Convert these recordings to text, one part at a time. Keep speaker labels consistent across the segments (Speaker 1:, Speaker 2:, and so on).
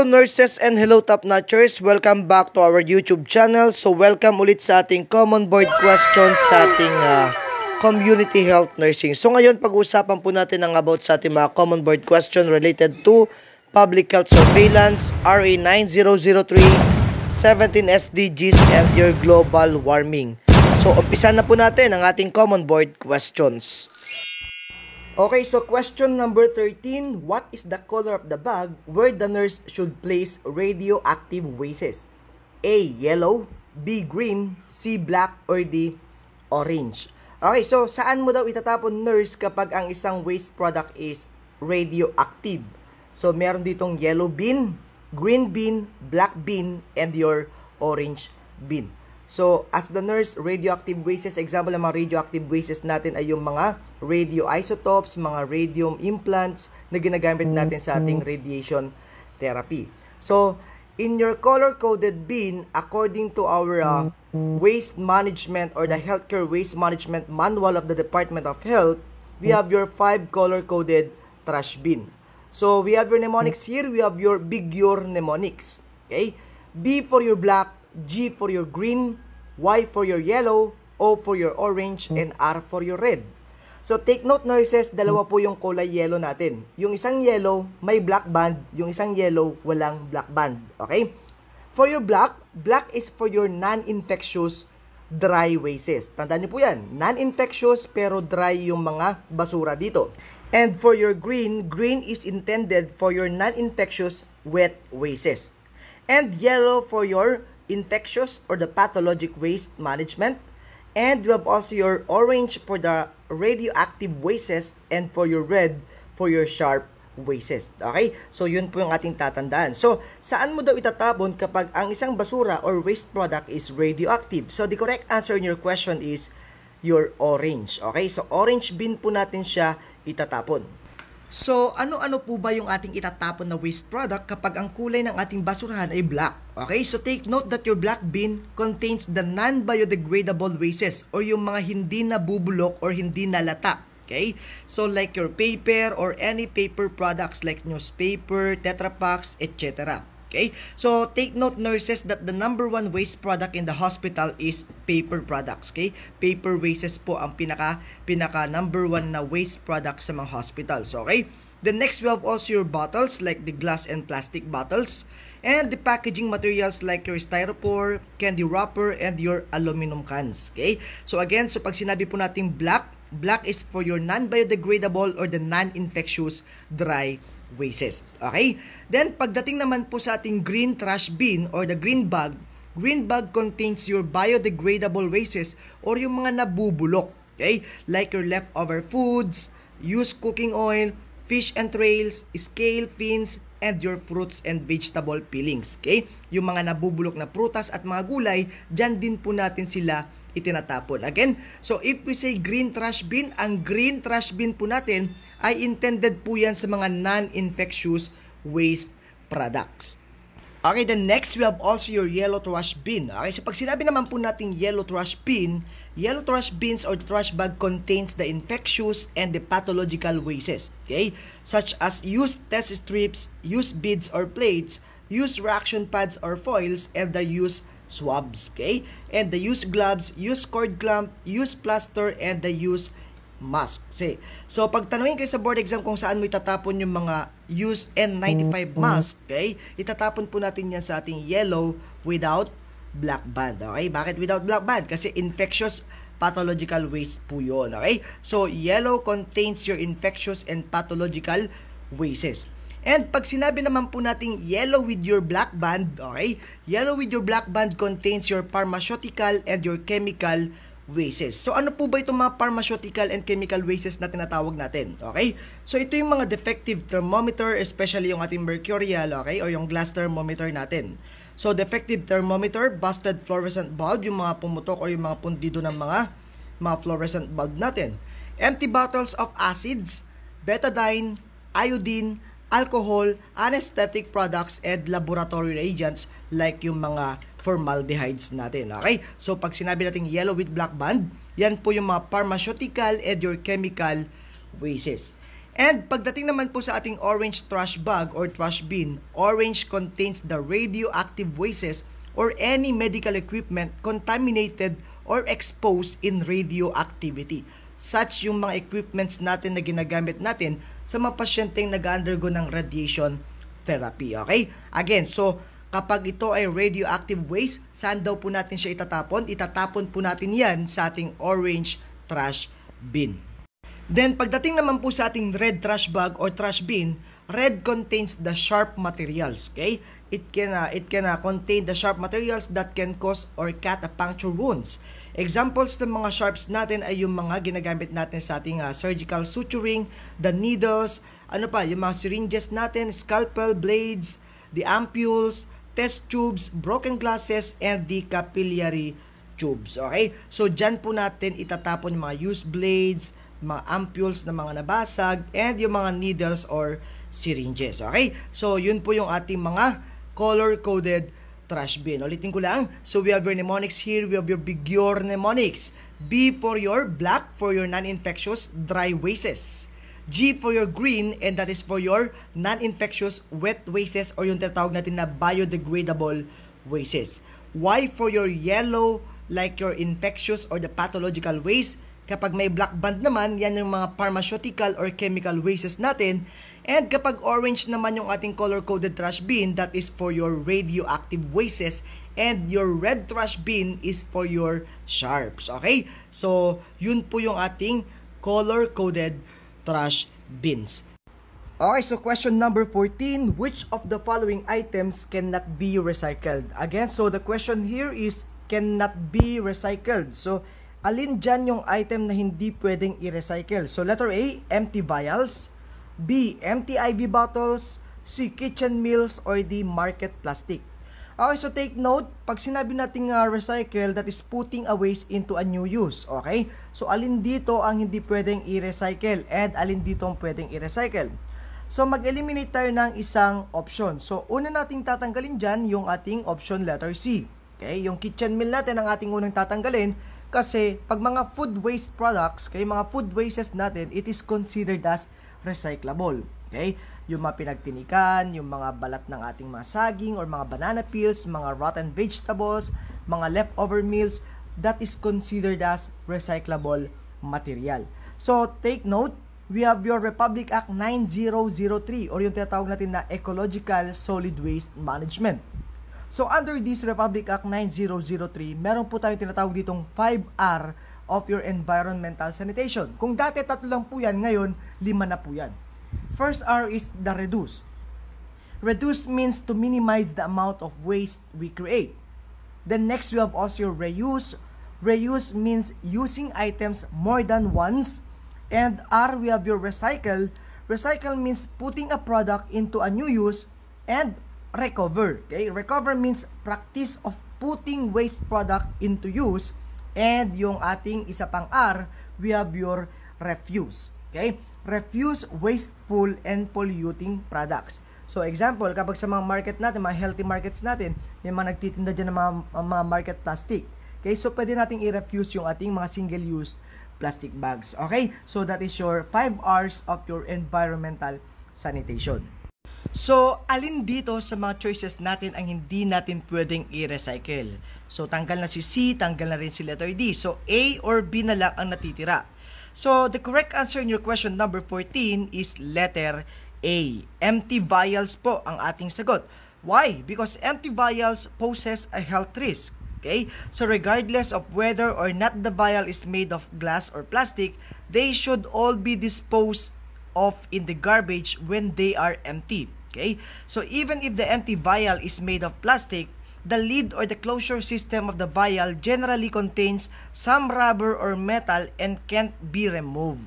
Speaker 1: Hello nurses and hello top notchers, welcome back to our YouTube channel. So welcome ulit sa ating common board questions sa ating uh, community health nursing. So ngayon pag-uusapan po natin ang about sa ating mga common board question related to public health surveillance, RA 9003, 17 SDGs and your global warming. So umpisa na po natin ang ating common board questions. Okay, so question number 13. What is the color of the bag where the nurse should place radioactive wastes? A. Yellow B. Green C. Black or D. Orange Okay, so saan mo daw itatapon nurse kapag ang isang waste product is radioactive? So meron ditong yellow bin, green bin, black bin, and your orange bin. So, as the nurse, radioactive wastes, example ng mga radioactive wastes natin ay yung mga radioisotopes, mga radium implants na ginagamit natin sa ating radiation therapy. So, in your color-coded bin, according to our uh, waste management or the healthcare waste management manual of the Department of Health, we have your five color-coded trash bin. So, we have your mnemonics here. We have your big your mnemonics. Okay? B for your black, G for your green, Y for your yellow, O for your orange, and R for your red. So take note nurses, dalawa po yung kulay yellow natin. Yung isang yellow, may black band. Yung isang yellow, walang black band. Okay? For your black, black is for your non-infectious dry wastes. Tandaan niyo po yan. Non-infectious pero dry yung mga basura dito. And for your green, green is intended for your non-infectious wet wastes. And yellow for your infectious or the pathologic waste management. And you have also your orange for the radioactive wastes and for your red for your sharp wastes. Okay? So, yun po yung ating tatandaan. So, saan mo daw itatapon kapag ang isang basura or waste product is radioactive? So, the correct answer in your question is your orange. Okay? So, orange bin po natin siya itatapon. So, ano-ano po ba yung ating itatapon na waste product kapag ang kulay ng ating basurahan ay black? Okay, so take note that your black bin contains the non-biodegradable wastes or yung mga hindi nabubulok or hindi nalata. Okay? So, like your paper or any paper products like newspaper, Tetra Paks, etc. Okay? So, take note nurses that the number one waste product in the hospital is paper products. Okay? Paper wastes po ang pinaka, pinaka number one na waste product sa mga hospitals. Okay? The next we have also your bottles like the glass and plastic bottles and the packaging materials like your styrofoam, candy wrapper, and your aluminum cans. Okay? So again, so pag sinabi po natin black, black is for your non-biodegradable or the non-infectious dry wastes. Okay? Then, pagdating naman po sa ating green trash bin or the green bag, green bag contains your biodegradable wastes or yung mga nabubulok. Okay? Like your leftover foods, used cooking oil, fish entrails, scale fins, and your fruits and vegetable peelings. Okay? Yung mga nabubulok na prutas at mga gulay, dyan din po natin sila itinatapon. Again, so if we say green trash bin, ang green trash bin po natin ay intended po yan sa mga non-infectious waste products. Okay, then next we have also your yellow trash bin. Okay, so pag sinabi naman po natin yellow trash bin, yellow trash bins or trash bag contains the infectious and the pathological wastes, okay? Such as used test strips, used beads or plates, used reaction pads or foils, and the used swabs, okay? And the used gloves, used cord clamp, used plaster, and the used mask. Say, so pag tanungin kayo sa board exam kung saan mo itatapon yung mga used N95 mask, okay? Itatapon po natin yan sa ating yellow without black band. Okay? Bakit without black band? Kasi infectious pathological waste po yun. Okay? So, yellow contains your infectious and pathological wastes. And pag sinabi naman po nating yellow with your black band, okay? Yellow with your black band contains your pharmaceutical and your chemical wastes. So ano po ba itong mga pharmaceutical and chemical wastes na tinatawag natin? Okay? So ito yung mga defective thermometer, especially yung ating mercurial, okay? O yung glass thermometer natin. So defective thermometer, busted fluorescent bulb, yung mga pumutok o yung mga pundido ng mga mga fluorescent bulb natin. Empty bottles of acids, betadine, iodine, alcohol, anesthetic products, and laboratory reagents like yung mga formaldehydes natin. Okay? So, pag sinabi natin yellow with black band, yan po yung mga pharmaceutical and your chemical wastes. And pagdating naman po sa ating orange trash bag or trash bin, orange contains the radioactive wastes or any medical equipment contaminated or exposed in radioactivity. Such yung mga equipments natin na ginagamit natin sa mga pasyenteng nag-undergo ng radiation therapy. Okay? Again, so kapag ito ay radioactive waste, saan daw po natin siya itatapon? Itatapon po natin yan sa ating orange trash bin. Then, pagdating naman po sa ating red trash bag or trash bin, red contains the sharp materials, okay? It can, uh, it can uh, contain the sharp materials that can cause or cut a puncture wounds. Examples ng mga sharps natin ay yung mga ginagamit natin sa ating uh, surgical suturing, the needles, ano pa, yung mga syringes natin, scalpel, blades, the ampules, test tubes, broken glasses, and the capillary tubes. Okay? So, dyan po natin itatapon yung mga used blades, mga ampules na mga nabasag, and yung mga needles or syringes. Okay? So, yun po yung ating mga color-coded trash bin. Ulitin ko lang. So, we have your mnemonics here. We have your Bigyore mnemonics. B for your black, for your non-infectious dry wastes. G for your green, and that is for your non-infectious wet wastes or yung tinatawag natin na biodegradable wastes. Y for your yellow, like your infectious or the pathological waste. Kapag may black band naman, yan yung mga pharmaceutical or chemical wastes natin. And kapag orange naman yung ating color-coded trash bin, that is for your radioactive wastes. And your red trash bin is for your sharps. Okay? So, yun po yung ating color-coded trash bins. Okay, so question number 14, which of the following items cannot be recycled? Again, so the question here is cannot be recycled. So, alin dyan yung item na hindi pwedeng i-recycle? So, letter A, empty vials. B, empty IV bottles. C, kitchen meals. Or D, market plastic. Okay, so take note, pag sinabi nating uh, recycle, that is putting a waste into a new use. Okay? So, alin dito ang hindi pwedeng i-recycle and alin dito ang pwedeng i-recycle. So, mag-eliminate tayo ng isang option. So, una nating tatanggalin dyan yung ating option letter C. Okay? Yung kitchen meal natin ang ating unang tatanggalin kasi pag mga food waste products, kay mga food wastes natin, it is considered as recyclable. Okay? Yung mga pinagtinikan, yung mga balat ng ating mga saging or mga banana peels, mga rotten vegetables, mga leftover meals, that is considered as recyclable material. So, take note, we have your Republic Act 9003 or yung tinatawag natin na Ecological Solid Waste Management. So under this Republic Act 9003, meron po tayong tinatawag ditong 5R of your environmental sanitation. Kung dati tatlo lang po yan, ngayon lima na po yan. First R is the reduce. Reduce means to minimize the amount of waste we create. Then next we have also reuse. Reuse means using items more than once. And R we have your recycle. Recycle means putting a product into a new use. And recover. Okay? Recover means practice of putting waste product into use. And yung ating isa pang R, we have your refuse. Okay? Refuse wasteful and polluting products. So example, kapag sa mga market natin, mga healthy markets natin, may mga nagtitinda dyan ng mga, mga market plastic. Okay, so pwede nating i-refuse yung ating mga single-use plastic bags. Okay, so that is your 5 R's of your environmental sanitation. So, alin dito sa mga choices natin ang hindi natin pwedeng i-recycle? So, tanggal na si C, tanggal na rin si letter D. So, A or B na lang ang natitira. So, the correct answer in your question number 14 is letter A. Empty vials po ang ating sagot. Why? Because empty vials poses a health risk. Okay? So, regardless of whether or not the vial is made of glass or plastic, they should all be disposed of in the garbage when they are empty. Okay? So even if the empty vial is made of plastic, the lid or the closure system of the vial generally contains some rubber or metal and can't be removed.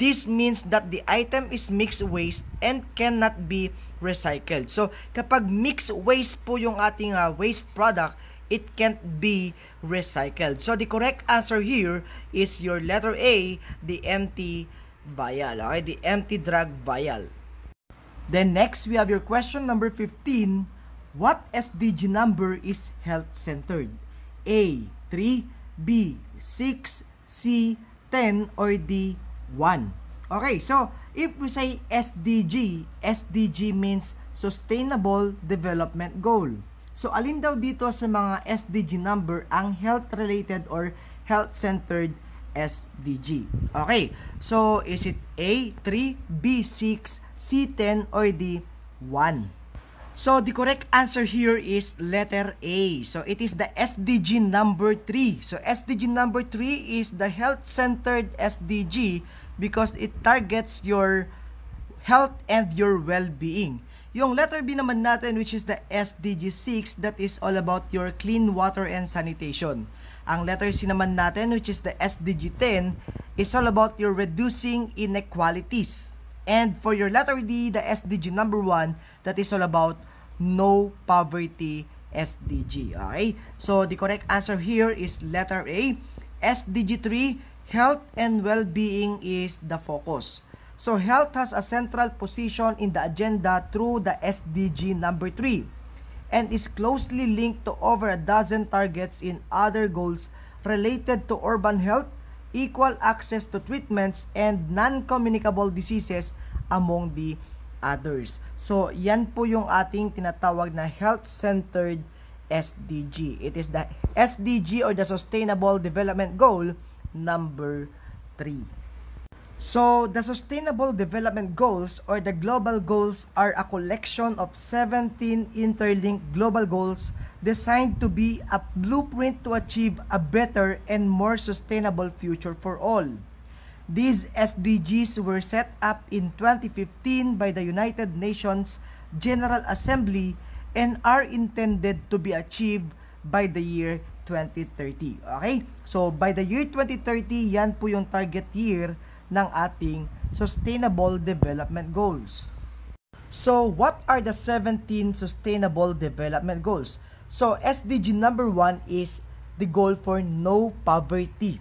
Speaker 1: This means that the item is mixed waste and cannot be recycled. So, kapag mixed waste po yung ating uh, waste product, it can't be recycled. So, the correct answer here is your letter A, the empty vial. Okay? The empty drug vial. Then next, we have your question number 15. What SDG number is health-centered? A, 3, B, 6, C, 10, or D, 1? Okay, so If we say SDG, SDG means Sustainable Development Goal. So, alin daw dito sa mga SDG number ang health-related or health-centered SDG? Okay, so is it A, 3, B, 6, C, 10, or D, 1? So, the correct answer here is letter A. So, it is the SDG number 3. So, SDG number 3 is the health-centered SDG because it targets your health and your well-being. Yung letter B naman natin which is the SDG 6 that is all about your clean water and sanitation. Ang letter C naman natin which is the SDG 10 is all about your reducing inequalities. And for your letter D, the SDG number 1, that is all about no poverty SDG. Okay? So the correct answer here is letter A. SDG 3, health and well-being is the focus. So health has a central position in the agenda through the SDG number 3 and is closely linked to over a dozen targets in other goals related to urban health, equal access to treatments, and non-communicable diseases among the others. So, yan po yung ating tinatawag na health-centered SDG. It is the SDG or the Sustainable Development Goal number 3. So, the Sustainable Development Goals or the Global Goals are a collection of 17 interlinked global goals designed to be a blueprint to achieve a better and more sustainable future for all. These SDGs were set up in 2015 by the United Nations General Assembly and are intended to be achieved by the year 2030. Okay? So, by the year 2030, yan po yung target year ng ating Sustainable Development Goals. So, what are the 17 Sustainable Development Goals? So, SDG number 1 is the goal for no poverty.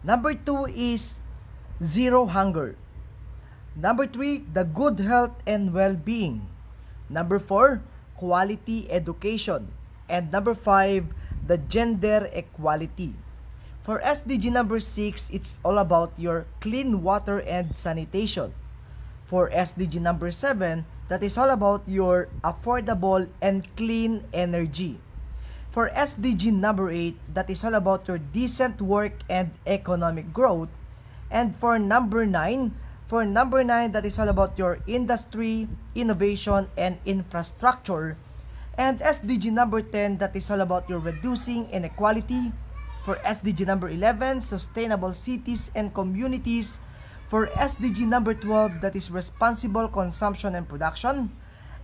Speaker 1: Number 2 is zero hunger. Number 3, the good health and well-being. Number 4, quality education. And number 5, the gender equality. For SDG number 6, it's all about your clean water and sanitation. For SDG number 7, that is all about your affordable and clean energy. For SDG number 8, that is all about your decent work and economic growth. And for number 9, for number 9, that is all about your industry, innovation, and infrastructure. And SDG number 10, that is all about your reducing inequality, For SDG number 11, Sustainable Cities and Communities. For SDG number 12, that is Responsible Consumption and Production.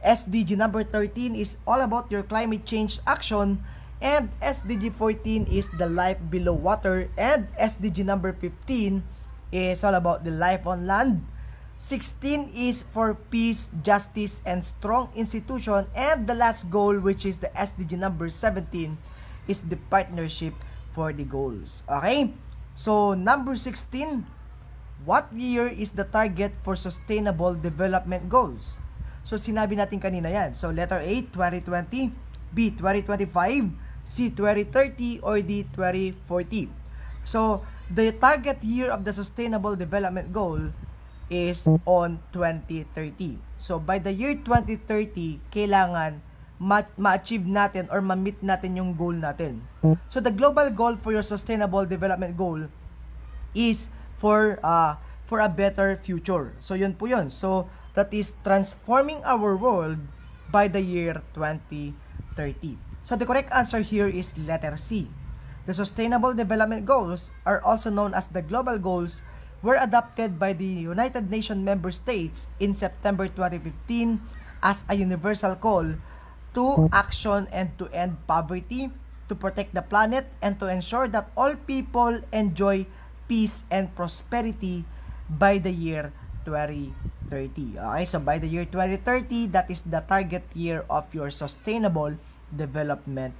Speaker 1: SDG number 13 is all about your climate change action. And SDG 14 is the life below water. And SDG number 15 is all about the life on land. 16 is for peace, justice, and strong institution. And the last goal, which is the SDG number 17, is the partnership for the goals. Okay? So, number 16, what year is the target for sustainable development goals? So, sinabi natin kanina yan. So, letter A, 2020, B, 2025, C, 2030, or D, 2040. So, the target year of the sustainable development goal is on 2030. So, by the year 2030, kailangan ma-achieve natin or ma-meet natin yung goal natin. So the global goal for your sustainable development goal is for uh, for a better future. So yun po yun. So that is transforming our world by the year 2030. So the correct answer here is letter C. The Sustainable Development Goals are also known as the Global Goals were adopted by the United Nations member states in September 2015 as a universal call to action and to end poverty, to protect the planet, and to ensure that all people enjoy peace and prosperity by the year 2030. Okay, so by the year 2030, that is the target year of your sustainable development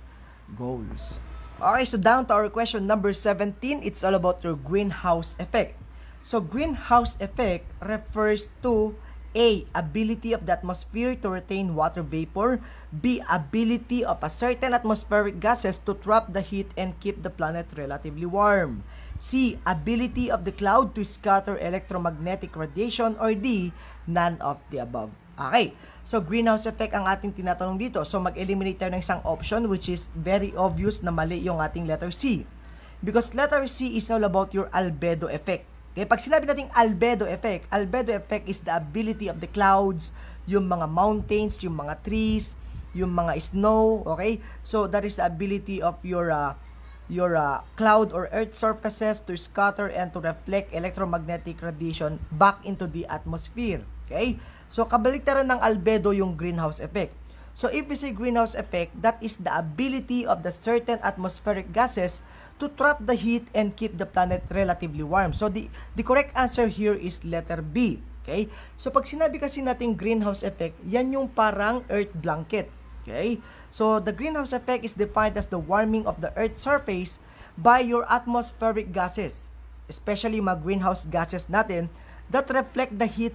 Speaker 1: goals. Okay, so down to our question number 17, it's all about your greenhouse effect. So greenhouse effect refers to A. Ability of the atmosphere to retain water vapor. B. Ability of a certain atmospheric gases to trap the heat and keep the planet relatively warm. C. Ability of the cloud to scatter electromagnetic radiation. Or D. None of the above. Okay. So, greenhouse effect ang ating tinatanong dito. So, mag-eliminate tayo ng isang option which is very obvious na mali yung ating letter C. Because letter C is all about your albedo effect. Okay, pag sinabi nating albedo effect, albedo effect is the ability of the clouds, yung mga mountains, yung mga trees, yung mga snow, okay? So that is the ability of your uh, your uh, cloud or earth surfaces to scatter and to reflect electromagnetic radiation back into the atmosphere. Okay? So kabaliktaran ng albedo yung greenhouse effect. So if we say greenhouse effect, that is the ability of the certain atmospheric gases to trap the heat and keep the planet relatively warm. So the the correct answer here is letter B. Okay? So pag sinabi kasi nating greenhouse effect, yan yung parang earth blanket. Okay? So the greenhouse effect is defined as the warming of the earth surface by your atmospheric gases, especially mga greenhouse gases natin that reflect the heat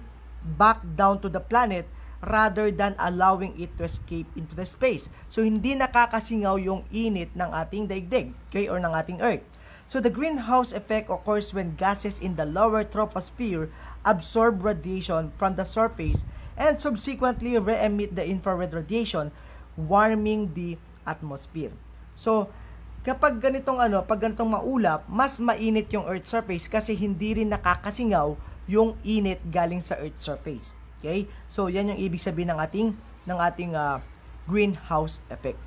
Speaker 1: back down to the planet rather than allowing it to escape into the space. So, hindi nakakasingaw yung init ng ating daigdig, okay, or ng ating Earth. So, the greenhouse effect occurs when gases in the lower troposphere absorb radiation from the surface and subsequently re-emit the infrared radiation, warming the atmosphere. So, kapag ganitong ano, pag ganitong maulap, mas mainit yung earth surface kasi hindi rin nakakasingaw yung init galing sa earth surface. Okay? So, yan yung ibig sabihin ng ating, ng ating uh, greenhouse effect.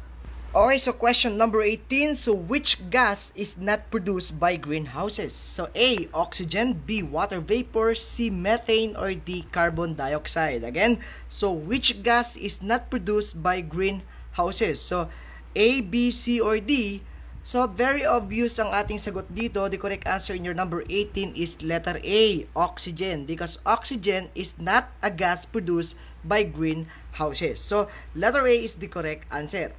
Speaker 1: Okay, so question number 18. So, which gas is not produced by greenhouses? So, A, oxygen, B, water vapor, C, methane, or D, carbon dioxide. Again, so which gas is not produced by greenhouses? So, A, B, C, or D, So, very obvious ang ating sagot dito. The correct answer in your number 18 is letter A, oxygen. Because oxygen is not a gas produced by greenhouses. So, letter A is the correct answer.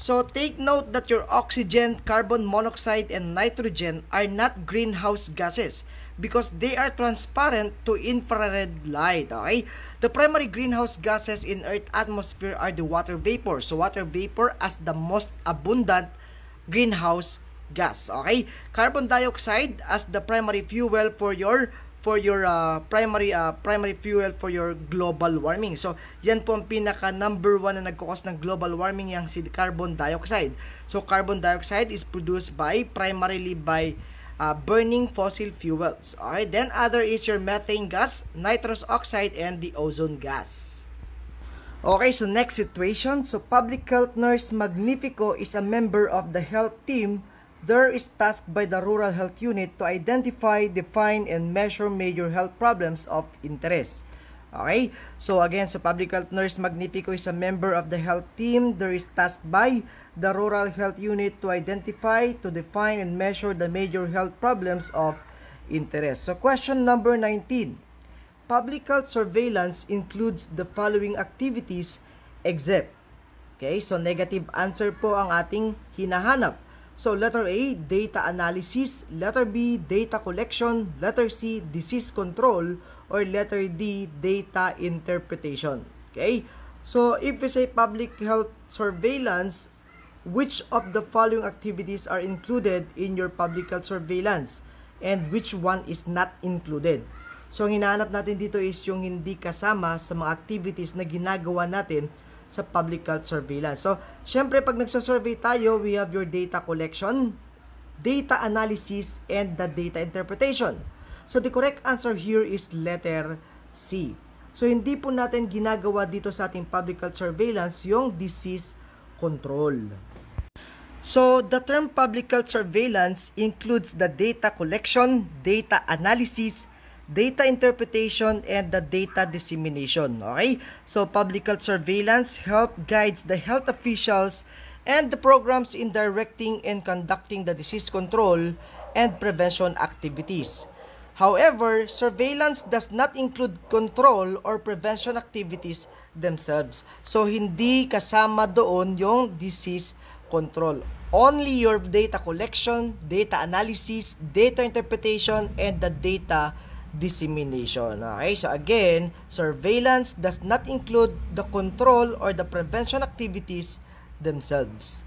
Speaker 1: So, take note that your oxygen, carbon monoxide, and nitrogen are not greenhouse gases because they are transparent to infrared light. Okay? The primary greenhouse gases in Earth atmosphere are the water vapor. So, water vapor as the most abundant greenhouse gas. Okay? Carbon dioxide as the primary fuel for your for your uh, primary uh, primary fuel for your global warming. So, yan po ang pinaka number one na nagkukos ng global warming yung si carbon dioxide. So, carbon dioxide is produced by primarily by uh, burning fossil fuels. Okay, then other is your methane gas, nitrous oxide, and the ozone gas. Okay, so next situation. So public health nurse Magnifico is a member of the health team. There is tasked by the rural health unit to identify, define, and measure major health problems of interest. Okay, so again, so public health nurse Magnifico is a member of the health team. There is tasked by the rural health unit to identify, to define, and measure the major health problems of interest. So question number 19. Public health surveillance includes the following activities except. Okay, so negative answer po ang ating hinahanap. So letter A, data analysis, letter B, data collection, letter C, disease control, or letter D, data interpretation. Okay? So if we say public health surveillance, which of the following activities are included in your public health surveillance and which one is not included? So, ang hinahanap natin dito is yung hindi kasama sa mga activities na ginagawa natin sa public health surveillance. So, syempre pag nagsa-survey tayo, we have your data collection, data analysis, and the data interpretation. So, the correct answer here is letter C. So, hindi po natin ginagawa dito sa ating public health surveillance yung disease control. So, the term public health surveillance includes the data collection, data analysis, data interpretation, and the data dissemination. Okay? So, public health surveillance help guides the health officials and the programs in directing and conducting the disease control and prevention activities. However, surveillance does not include control or prevention activities themselves. So, hindi kasama doon yung disease control. Only your data collection, data analysis, data interpretation, and the data dissemination. Okay, so again, surveillance does not include the control or the prevention activities themselves.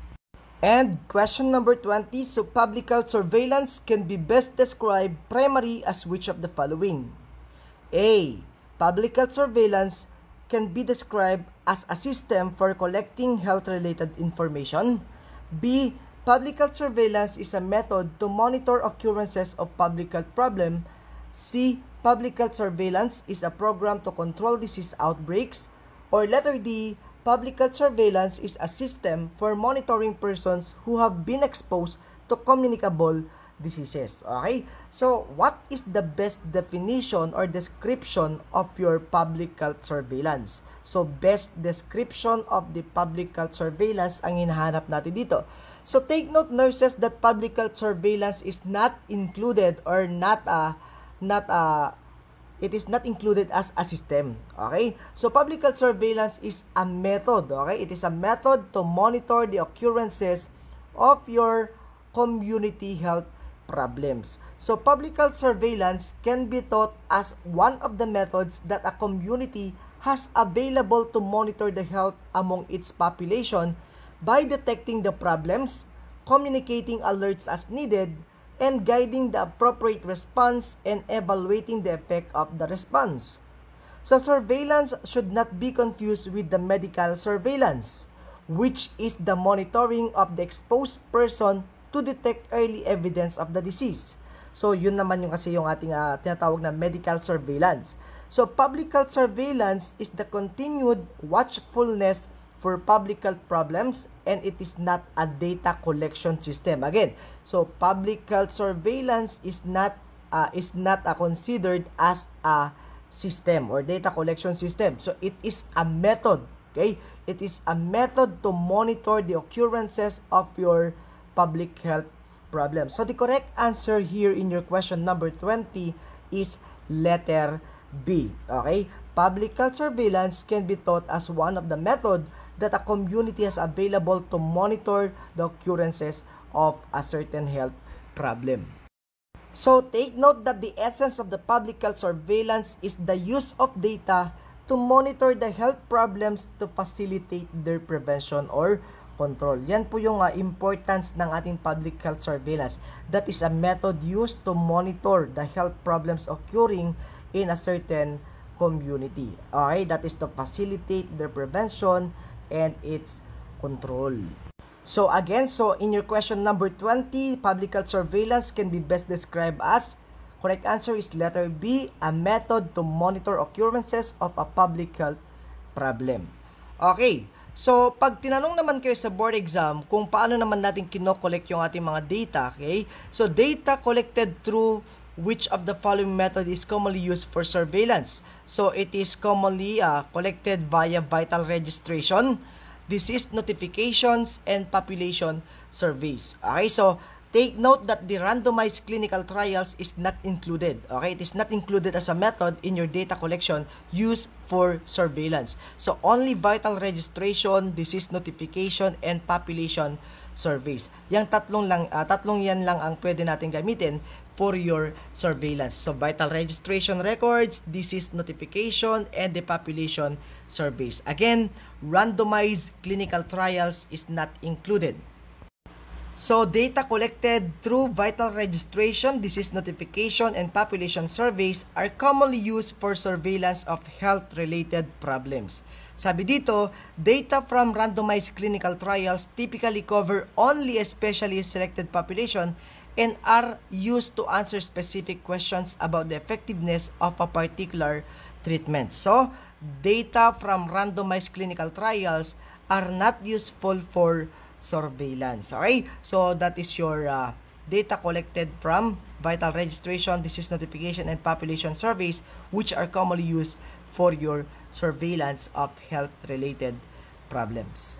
Speaker 1: And question number 20, so public health surveillance can be best described primary as which of the following? A. Public health surveillance can be described as a system for collecting health-related information. B. Public health surveillance is a method to monitor occurrences of public health problem. C. Public health surveillance is a program to control disease outbreaks. Or letter D. Public health surveillance is a system for monitoring persons who have been exposed to communicable diseases. Okay? So, what is the best definition or description of your public health surveillance? So, best description of the public health surveillance ang hinahanap natin dito. So, take note nurses that public health surveillance is not included or not a not a it is not included as a system. Okay? So, public health surveillance is a method. Okay? It is a method to monitor the occurrences of your community health problems. So, public health surveillance can be thought as one of the methods that a community has available to monitor the health among its population by detecting the problems, communicating alerts as needed, and guiding the appropriate response and evaluating the effect of the response. So, surveillance should not be confused with the medical surveillance, which is the monitoring of the exposed person to detect early evidence of the disease. So, yun naman yung kasi yung ating uh, tinatawag na medical surveillance. So, public health surveillance is the continued watchfulness for public health problems and it is not a data collection system. Again, so public health surveillance is not uh, is not uh, considered as a system or data collection system. So it is a method, okay? It is a method to monitor the occurrences of your public health problems. So the correct answer here in your question number 20 is letter B. Okay? Public health surveillance can be thought as one of the method that a community has available to monitor the occurrences of a certain health problem. So take note that the essence of the public health surveillance is the use of data to monitor the health problems to facilitate their prevention or control. Yan po yung uh, importance ng ating public health surveillance. That is a method used to monitor the health problems occurring in a certain community. Okay, that is to facilitate their prevention and its control. So again, so in your question number 20, public health surveillance can be best described as correct answer is letter B, a method to monitor occurrences of a public health problem. Okay, So, pag tinanong naman kayo sa board exam kung paano naman natin kinokollect yung ating mga data, okay? So, data collected through which of the following method is commonly used for surveillance? So, it is commonly uh, collected via vital registration, disease notifications, and population surveys. Okay, so Take note that the randomized clinical trials is not included. Okay, it is not included as a method in your data collection used for surveillance. So only vital registration, disease notification, and population surveys. Yang tatlong lang uh, tatlong yan lang ang pwede natin gamitin for your surveillance. So vital registration records, disease notification, and the population surveys. Again, randomized clinical trials is not included. So, data collected through vital registration, disease notification, and population surveys are commonly used for surveillance of health-related problems. Sabi dito, data from randomized clinical trials typically cover only a specially selected population and are used to answer specific questions about the effectiveness of a particular treatment. So, data from randomized clinical trials are not useful for surveillance. Okay? So, that is your uh, data collected from vital registration, disease notification, and population surveys which are commonly used for your surveillance of health-related problems.